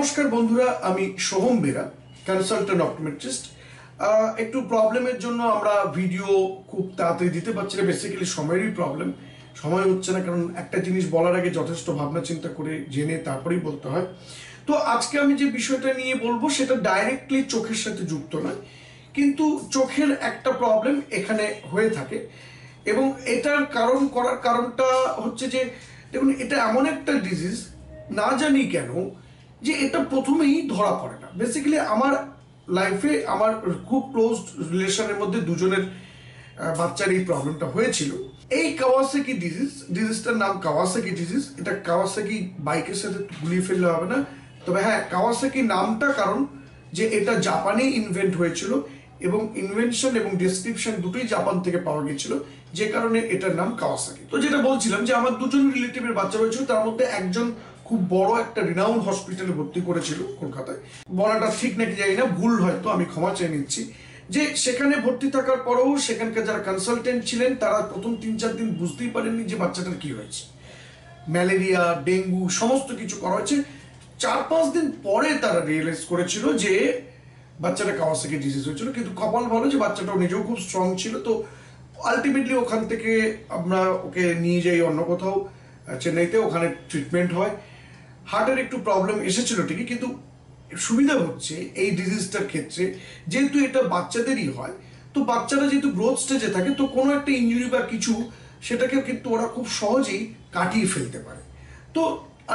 নমস্কার বন্ধুরা, আমি সোহম বেরা কনসালটেন্ট অপটোমেট্রিস্ট একটু প্রবলেমের জন্য আমরা ভিডিও খুব তাড়াতাড়ি দিতে পারছি না বেসিক্যালি সময়েরই প্রবলেম সময় হচ্ছে না, কারণ একটা জিনিস বলার আগে যথেষ্ট ভাবনা চিন্তা করে জেনে তারপরেই বলতে হয়। তো আজকে আমি যে বিষয়টা নিয়ে বলব, সেটা ডাইরেক্টলি চোখের সাথে যুক্ত নয়, কিন্তু চোখের একটা প্রবলেম এখানে হয়ে থাকে। এবং এটার কারণ করার কারণটা হচ্ছে যে, দেখুন, এটা এমন একটা ডিজিজ না জানি কেন যে এটা প্রথমেই ধরা পড়ে না। বেসিক্যালি আমার লাইফে আমার খুব ক্লোজ রিলেশনের মধ্যে দুজনের বাচ্চার এই প্রবলেমটা হয়েছিল। এই কাওয়াসাকি ডিজিজ ডিজিজটার নাম কাওয়াসাকি ডিজিজ এটা কাওয়াসাকি বাইকের সাথে গুলিয়ে ফেললে হবে না। তবে হ্যাঁ কাওয়াসাকি নামটা কারণ যে এটা জাপানে ইনভেন্ট হয়েছিল এবং ইনভেনশন এবং ডেসক্রিপশন দুটোই জাপান থেকে পাওয়া গিয়েছিল, যে কারণে এটার নাম কাওয়াসাকি তো যেটা বলছিলাম যে আমার দুজন রিলেটিভের বাচ্চা রয়েছিল তার মধ্যে একজন খুব বড় একটা রিনাউন হসপিটালে ভর্তি করেছিল কলকাতায়। বলাটা ঠিক নাকি জানি না, ভুল হয়তো, আমি ক্ষমা চেয়ে নিচ্ছি। যে সেখানে ভর্তি থাকার পরেও সেখানকার যারা কনসালটেন্ট ছিলেন, তারা প্রথম তিন চার দিন বুঝতেই পারেননি যে বাচ্চাটার কি হয়েছে। ম্যালেরিয়া, ডেঙ্গু, সমস্ত কিছু করা হয়েছে। চার পাঁচ দিন পরে তারা রিয়েলাইজ করেছিল যে বাচ্চাটা কাওয়াসাকি ডিজিজ হয়েছিল। কিন্তু কপাল ভালো যে বাচ্চাটাও নিজেও খুব স্ট্রং ছিল। তো আলটিমেটলি ওখান থেকে আমরা ওকে নিয়ে যাই অন্য কোথাও, চেন্নাইতে। ওখানে ট্রিটমেন্ট হয়। হার্টের একটু প্রবলেম এসেছিল ঠিকই, কিন্তু সুবিধা হচ্ছে এই ডিজিজটার ক্ষেত্রে। যেহেতু এটা বাচ্চাদেরই হয়, তো বাচ্চারা যেহেতু গ্রোথ স্টেজে থাকে, তো কোনো একটা ইঞ্জুরি বা কিছু সেটাকে কিন্তু ওরা খুব সহজেই কাটিয়ে ফেলতে পারে। তো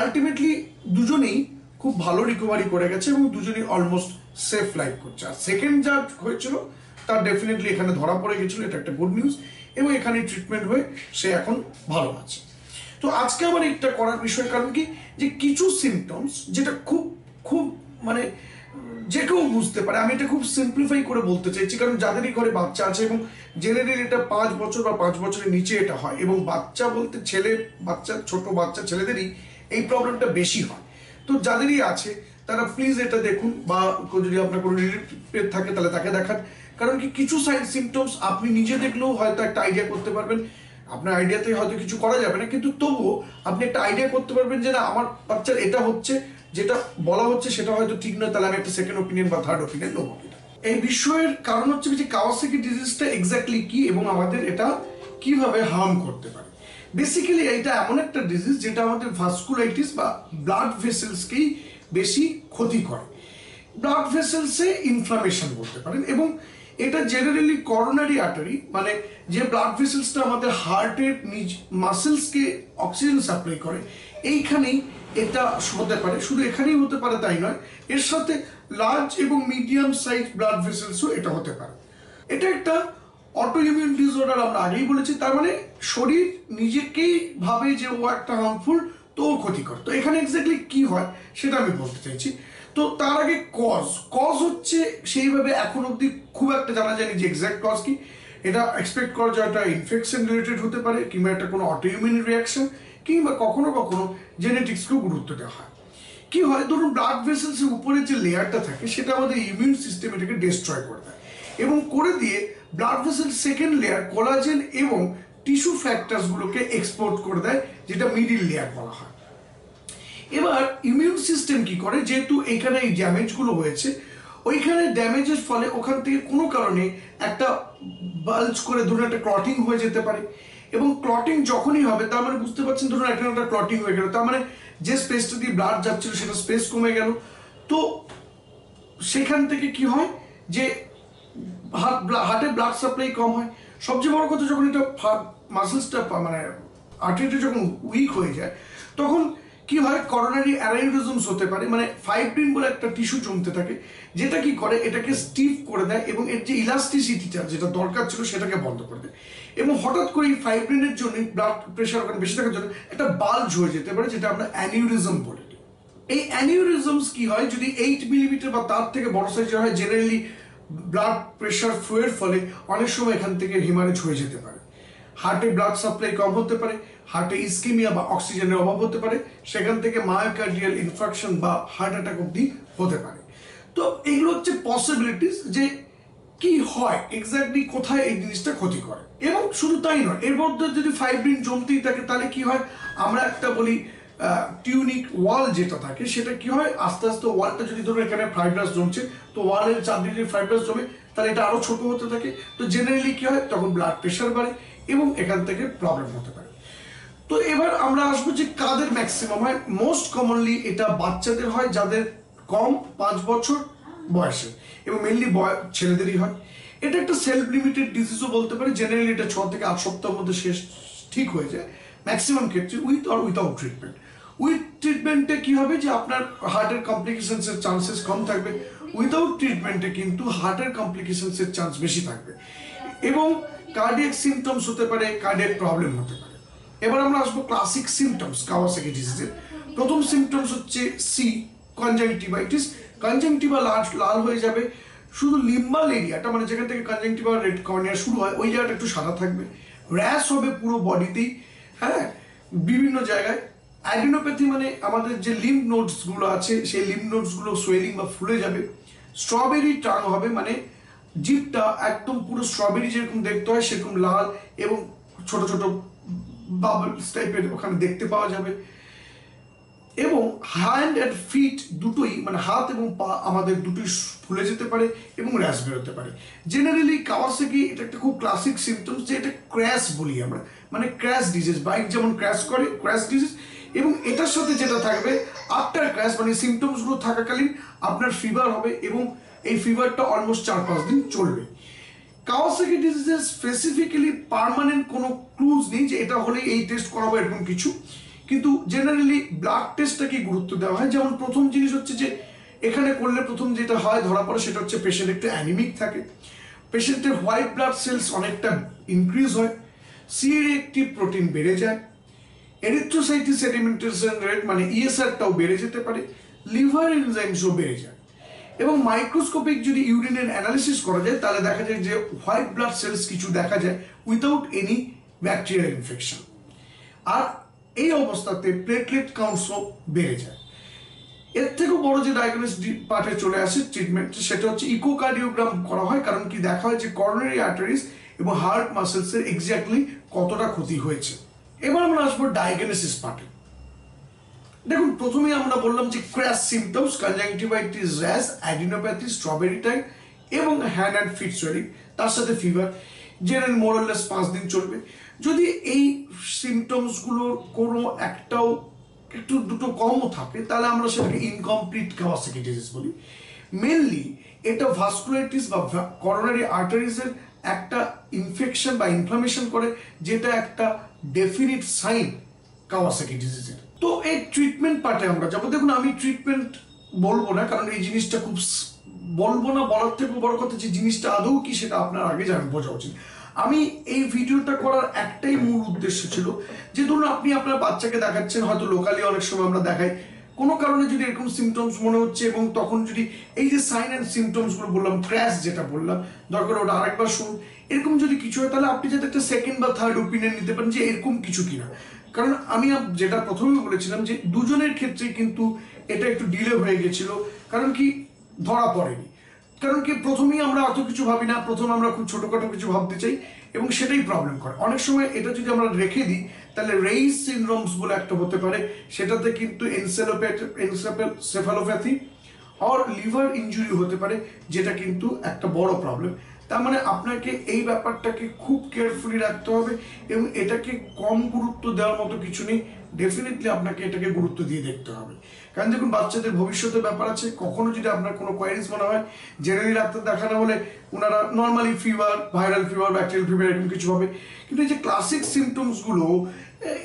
আলটিমেটলি দুজনেই খুব ভালো রিকভারি করে গেছে এবং দুজনেই অলমোস্ট সেফ লাইফ করছে। আর সেকেন্ড যা হয়েছিল, তার ডেফিনেটলি এখানে ধরা পড়ে গেছিল, এটা একটা গুড নিউজ এবং এখানে ট্রিটমেন্ট হয়ে সে এখন ভালো আছে। তো আজকে আমার এটা করার বিষয় কারণ কি? যে কিছু সিমটমস যেটা খুব খুব মানে যে কেউ বুঝতে পারে, আমি এটা খুব সিম্পলিফাই করে বলতে চাইছি, কারণ যাদেরই ঘরে বাচ্চা আছে এবং জেনারেলি এটা পাঁচ বছর বা পাঁচ বছরের নিচে এটা হয় এবং বাচ্চা বলতে ছেলে বাচ্চা, ছোট বাচ্চা ছেলেদেরই এই প্রবলেমটা বেশি হয়। তো যাদেরই আছে, তারা প্লিজ এটা দেখুন বা যদি আপনার কোনো রিলেটিভ থাকে তাহলে তাকে দেখান। কারণ কি কিছু সাইড সিমটমস আপনি নিজে দেখলেও হয়তো একটা আইডিয়া করতে পারবেন আপনার আইডিয়াতে হয়তো কিছু করা যাবে না, কিন্তু তবুও আপনি একটা আইডিয়া করতে পারবেন যে না, আমার বাচ্চার এটা হচ্ছে, যেটা বলা হচ্ছে সেটা হয়তো ঠিক নয়, তাহলে আমি একটা সেকেন্ড ওপিনিয়ন বা থার্ড ওপিনিয়ন নেব এই বিষয়ের কারণ হচ্ছে যে কাওয়াসাকি ডিজিজটা এক্স্যাক্টলি কি এবং আমাদের এটা কীভাবে হার্ম করতে পারে। বেসিক্যালি এটা এমন একটা ডিজিজ যেটা আমাদের ভাস্কুলাইটিস বা ব্লাড ভেসেলসকেই বেশি ক্ষতি করে। ব্লাড ভেসেলসে ইনফ্লামেশন বলতে পারেন এবং এটা জেনারেলি করোনারি আর্টারি মানে যে ব্লাড ভেসেলসটা আমাদের হার্টের নিজ মাসেলসকে অক্সিজেন সাপ্লাই করে, এইখানেই এটা হতে পারে। শুধু এখানেই হতে পারে তাই নয়, এর সাথে লার্জ এবং মিডিয়াম সাইজ ব্লাড ভেসেলসও এটা হতে পারে। এটা একটা অটো ইমিউন ডিসঅর্ডার আমরা আগেই বলেছি, তার মানে শরীর নিজেকেই ভাবে যে ও একটা হার্মফুল তো ক্ষতিকর। তো এখানে এক্স্যাক্টলি কি হয়, সেটা আমি বলতে চাইছি। তো তার আগে কজ কজ হচ্ছে সেইভাবে এখন অবধি খুব একটা জানা যায়নি যে এক্স্যাক্ট কজ কি। এটা এক্সপেক্ট করা যায় একটা ইনফেকশন রিলেটেড হতে পারে কিংবা একটা কোনো অটো ইমিউন রিয়াকশন কিংবা কখনো কখনো জেনেটিক্সকেও গুরুত্ব দেওয়া হয়। কি হয়? ধরুন ব্লাড ভেসেলসের উপরে যে লেয়ারটা থাকে সেটা আমাদের ইমিউন সিস্টেম এটাকে ডিস্ট্রয় করে দেয় এবং করে দিয়ে blood vessel second layer collagen এবং টিস্যু ফ্যাক্টার্সগুলোকে এক্সপোর্ট করে দেয়, যেটা মিডিল লেয়ার বলা হয়। এবার ইমিউন সিস্টেম কি করে? যেহেতু এইখানে এই ড্যামেজগুলো হয়েছে, ওইখানে ড্যামেজের ফলে ওখান থেকে কোনো কারণে একটা বাল্জ করে ধরুন একটা ক্লটিং হয়ে যেতে পারে। এবং ক্লটিং যখনই হবে, তার মানে বুঝতে পারছেন ধরুন একটা একটা ক্লটিং হয়ে গেল, তার মানে যে স্পেসটা দিয়ে ব্লাড যাচ্ছিল সেটা স্পেস কমে গেল। তো সেখান থেকে কি হয় যে হার্ট হার্টে ব্লাড সাপ্লাই কম হয়। সবচেয়ে বড় কথা যখন এটা মাসেলসটা মানে আর্টারিটা যখন উইক হয়ে যায়, তখন কি হয়? করোনারি অ্যারাইউরিজমস হতে পারে মানে ফাইব্রিন বলে একটা টিস্যু জমতে থাকে, যেটা কি করে? এটাকে স্টিফ করে দেয় এবং এর যে ইলাস্টিসিটিটা যেটা দরকার ছিল, সেটাকে বন্ধ করে দেয়। এবং হঠাৎ করে এই ফাইব্রিনের জন্য ব্লাড প্রেশার ওখানে বেশি থাকার জন্য একটা বাল্জ হয়ে যেতে পারে, যেটা আমরা অ্যানিউরিজম বলি এই অ্যানিউরিজমস কি হয়? যদি এইট মিলিমিটার বা তার থেকে বড় সাইজের হয় জেনারেলি ব্লাড প্রেশার ফ্লোয়ের ফলে অনেক সময় এখান থেকে হিমারেজ হয়ে যেতে পারে। হার্টে ব্লাড সাপ্লাই কম হতে পারে হার্টে ইস্কিমিয়া বা অক্সিজেনের অভাব হতে পারে, সেখান থেকে মায়োকার্ডিয়াল ইনফেকশন বা হার্ট অ্যাটাক অব্দি হতে পারে। তো এইগুলো হচ্ছে পসিবিলিটিস যে কি হয় এক্স্যাক্টলি কোথায় এই জিনিসটা ক্ষতি করে। এবং শুধু তাই নয়, এর মধ্যে যদি ফাইব্রিন জমতেই থাকে, তাহলে কি হয়? আমরা একটা বলি টিউনিক ওয়াল যেটা থাকে, সেটা কি হয়? আস্তে আস্তে ওয়ালটা যদি ধরো এখানে ফাইব্রাস জমছে, তো ওয়ালের চারদিকে ফাইব্রাস জমে, তাহলে এটা আরও ছোট হতে থাকে। তো জেনারেলি কি হয়? তখন ব্লাড প্রেশার বাড়ে এবং এখান থেকে প্রবলেম হতে পারে। তো এবার আমরা আসব যে কাদের ম্যাক্সিমাম হয়? মোস্ট কমনলি এটা বাচ্চাদের হয় যাদের কম পাঁচ বছর বয়সে এবং মেনলি ছেলেদেরই হয়। এটা একটা সেলফ লিমিটেড ডিজিজও বলতে পারে। জেনারেলি এটা ছ থেকে আট সপ্তাহের মধ্যে শেষ, ঠিক হয়ে যায়। ম্যাক্সিমাম ক্ষেত্রে with or without treatment with ট্রিটমেন্টে কি হবে যে আপনার হার্টের কমপ্লিকেশনসের চান্সেস কম থাকবে। উইথাউট ট্রিটমেন্টে কিন্তু হার্টের কমপ্লিকেশনসের চান্স বেশি থাকবে। এবং কার্ডিয়াক সিমটমস হতে পারে কার্ডিয়াক প্রবলেম হতে পারে। এবার আমরা আসব ক্লাসিক সিমটমস কাওয়াসাকি ডিজিজের প্রথম সিমটমস হচ্ছে সি কনজাংটিভাইটিস কনজাংটিভা লাল লাল হয়ে যাবে। শুধু লিম্বাল এরিয়াটা মানে যেখান থেকে কনজাংটিভা রেড কর্নিয়া শুরু হয়, ওই জায়গাটা একটু সাদা থাকবে। র্যাশ হবে পুরো বডিতেই হ্যাঁ? বিভিন্ন জায়গায়। অ্যাডিনোপ্যাথি মানে আমাদের যে লিম্ফ নোটসগুলো আছে, সেই লিম্ফ নোটসগুলো সোয়েলিং বা ফুলে যাবে। স্ট্রবেরি টাং হবে মানে জিপটা একদম পুরো স্ট্রবেরি যেরকম দেখতে হয়, সেরকম লাল এবং ছোট ছোট বাবলস টাইপের ওখানে দেখতে পাওয়া যাবে। এবং হ্যান্ড অ্যান্ড ফিট দুটোই মানে হাত এবং পা আমাদের দুটোই ফুলে যেতে পারে এবং র্যাশ বেরোতে পারে। জেনারেলি কাওয়াসাকি এটা একটা খুব ক্লাসিক সিমটমস যে এটা ক্র্যাশ বলি আমরা। মানে ক্র্যাশ ডিজিজ বাইক যেমন ক্র্যাশ করে ক্র্যাশ ডিজিজ এবং এটার সাথে যেটা থাকবে আফটার ক্র্যাশ মানে সিমটমসগুলো থাকাকালীন আপনার ফিভার হবে এবং এই ফিভারটা অলমোস্ট চার পাঁচ দিন চলবে। কাওয়াসাকি ডিজিজের স্পেসিফিক্যালি পার্মানেন্ট কোনো ক্লুজ নেই যে এটা হলেই এই টেস্ট করাবো এরকম কিছু। কিন্তু জেনারেলি ব্লাড টেস্টটাকে গুরুত্ব দেওয়া হয়। যেমন প্রথম জিনিস হচ্ছে যে, এখানে করলে প্রথম যেটা হয় ধরা পড়ে সেটা হচ্ছে পেশেন্ট একটু অ্যানিমিক থাকে। পেশেন্টের হোয়াইট ব্লাড সেলস অনেকটা ইনক্রিজ হয়। সিএর একটি প্রোটিন বেড়ে যায়। এরিথ্রোসাইটিস সেডিমেন্টেশন রেট মানে ইএসআরটাও বেড়ে যেতে পারে। লিভার এনজাইমসও বেড়ে যায়। এবং মাইক্রোস্কোপিক যদি ইউরিনের অ্যানালিসিস করা যায়, তাহলে দেখা যায় যে হোয়াইট ব্লাড সেলস কিছু দেখা যায় উইথাউট এনি ব্যাকটেরিয়াল ইনফেকশন আর এই অবস্থাতে প্লেটলেট কাউন্টসও বেড়ে যায়। এর থেকেও বড় যে ডায়াগনোস্টিক পার্টে চলে আসে ট্রিটমেন্ট সেটা হচ্ছে ইকোকার্ডিওগ্রাম করা হয়, কারণ কি দেখা হয় যে করোনারি আর্টারিস এবং হার্ট মাসেলসের এক্স্যাক্টলি কতটা ক্ষতি হয়েছে। এবার আমরা আসব ডায়াগনোসিস পার্টে দেখুন, প্রথমেই আমরা বললাম যে crash symptoms conjunctivitis rash adenopathy strawberry type এবং হ্যান্ড অ্যান্ড ফিট সোয়েলিং তার সাথে ফিভার জেনারেল মোরলেস পাঁচ দিন চলবে। যদি এই সিমটমসগুলোর কোনো একটাও একটু দুটো কমও থাকে, তাহলে আমরা সেটাকে ইনকমপ্লিট কাওয়াসাকি ডিজিজ বলি। মেনলি এটা ভাস্কুলাইটিস বা করোনারি আর্টারিজের একটা ইনফেকশন বা ইনফ্লামেশন করে, যেটা একটা ডেফিনিট সাইন কাওয়াসাকি ডিজিজের তো এই ট্রিটমেন্ট পার্টে আমরা যাব। দেখুন, আমি ট্রিটমেন্ট বলব না, কারণ এই জিনিসটা খুব বলব না, বলার থেকে বড় কথা যে জিনিসটা আদৌ কি সেটা আপনার আগে জানেন বোঝা উচিত। আমি এই ভিডিওটা করার একটাই মূল উদ্দেশ্য ছিল যে ধরুন, আপনি আপনার বাচ্চাকে দেখাচ্ছেন, হয়তো লোকালি অনেক সময় আমরা দেখাই। কোনো কারণে যদি এরকম সিমটমস মনে হচ্ছে এবং তখন যদি এই যে সাইন অ্যান্ড সিমটমসগুলো বললাম ক্র্যাশ যেটা বললাম, দরকার ওটা আরেকবার শুনুন। এরকম যদি কিছু হয়, তাহলে আপনি যাতে একটা সেকেন্ড বা থার্ড ওপিনিয়ন নিতে পারেন যে এরকম কিছু কিনা। কারণ আমি যেটা প্রথমেই বলেছিলাম যে দুজনের ক্ষেত্রে কিন্তু এটা একটু ডিলে হয়ে গেছিল, কারণ কি ধরা পড়েনি। কারণ কি প্রথমেই আমরা অত কিছু ভাবি না, প্রথম আমরা খুব ছোটখাটো কিছু ভাবতে চাই এবং সেটাই প্রবলেম করে। অনেক সময় এটা যদি আমরা রেখে দিই, তাহলে রেইস সিনড্রোমস বলে একটা হতে পারে, সেটাতে কিন্তু এনসেফালোপ্যাথি আর লিভার ইনজুরি হতে পারে, যেটা কিন্তু একটা বড় প্রবলেম তার মানে আপনাকে এই ব্যাপারটাকে খুব কেয়ারফুলি রাখতে হবে এবং এটাকে কম গুরুত্ব দেওয়ার মতো কিছু নেই। ডেফিনেটলি আপনাকে এটাকে গুরুত্ব দিয়ে দেখতে হবে। কারণ দেখুন, বাচ্চাদের ভবিষ্যতের ব্যাপার আছে, কখনো যদি আপনার কোনো কোয়ারিজ মনে হয় জেনারেলি ডাক্তার দেখানো হলে ওনারা normally fever viral fever bacterial fever এরকম কিছু হবে কিন্তু এই যে ক্লাসিক সিমটমসগুলো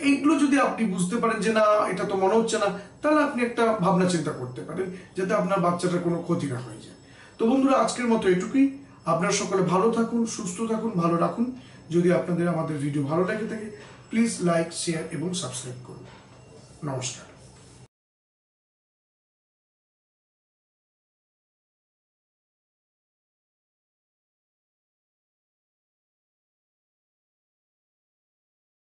এইগুলো যদি আপনি বুঝতে পারেন যে না, এটা তো মনে হচ্ছে না, তাহলে আপনি একটা ভাবনা চিন্তা করতে পারেন, যাতে আপনার বাচ্চাটার কোনো ক্ষতি না হয়ে যায়। তো বন্ধুরা, আজকের মতো এটুকুই। আপনারা সকলে ভালো থাকুন, সুস্থ থাকুন, ভালো রাখুন। যদি আপনাদের আমাদের ভিডিও ভালো লাগে থাকে প্লিজ লাইক শেয়ার এবং সাবস্ক্রাইব করুন। নমস্কার।